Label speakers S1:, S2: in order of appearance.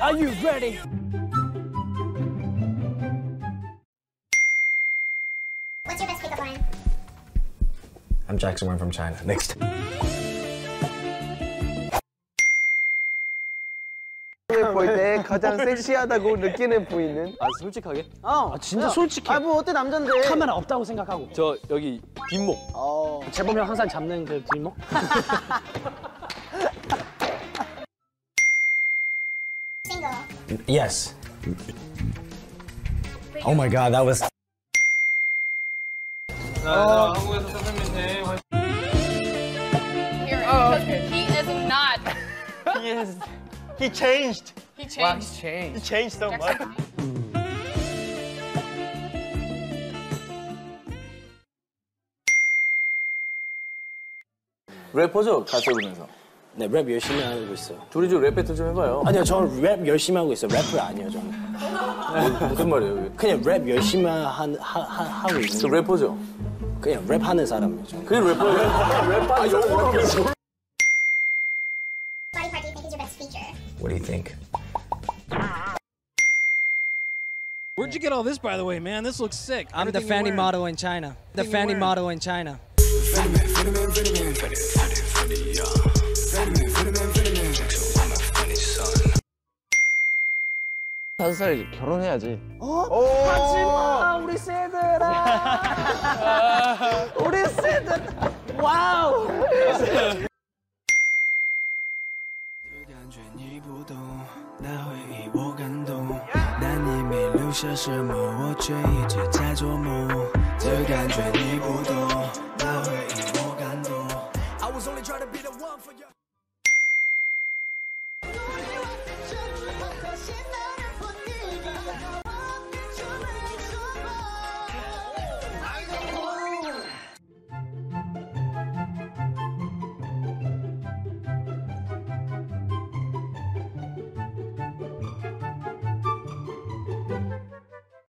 S1: Are you ready?
S2: What's your best pickup line?
S3: I'm Jackson Wang from China. Next.
S4: 볼때 가장 섹시하다고 느끼는 부위는?
S5: 아 솔직하게?
S1: 어, 아, 진짜 솔직해.
S4: 아 뭐 어때 남잔데?
S1: 카메라 없다고 생각하고.
S5: 저 여기 뒷목.
S4: 어.
S1: 재범이 형 항상 잡는 그 뒷목?
S3: Yes. Oh my god, that was.
S6: Here, oh, okay. He is not.
S7: He is. He changed.
S6: He changed.
S7: He changed so much.
S5: 래퍼죠? 가수 부르면서.
S1: 네, 랩 열심히 하고 있어요.
S5: 둘이 좀 랩 배틀 좀 해봐요.
S1: 아니요, 저는 랩 열심히 하고 있어요. 래퍼 아니에요, 저는.
S5: 무슨 말이에요? 그게?
S1: 그냥 랩 열심히 한, 하, 하, 하고
S5: 저
S1: 있는.
S5: 래퍼죠?
S1: 그냥 랩 하는 사람이에요, 저는.
S5: 그게 래퍼예요? 랩 아, 영어로 하면서.
S2: Body part do you think is your best feature?
S3: What do you think?
S8: Where'd you get all this, by the way, man? This looks sick.
S9: I'm the
S8: Everything you're
S9: Fanny model in China. The Fanny model in China.
S4: 다섯 살 결혼해야지.
S1: 하지마, 우리 새들아. 우리 새들. 와우.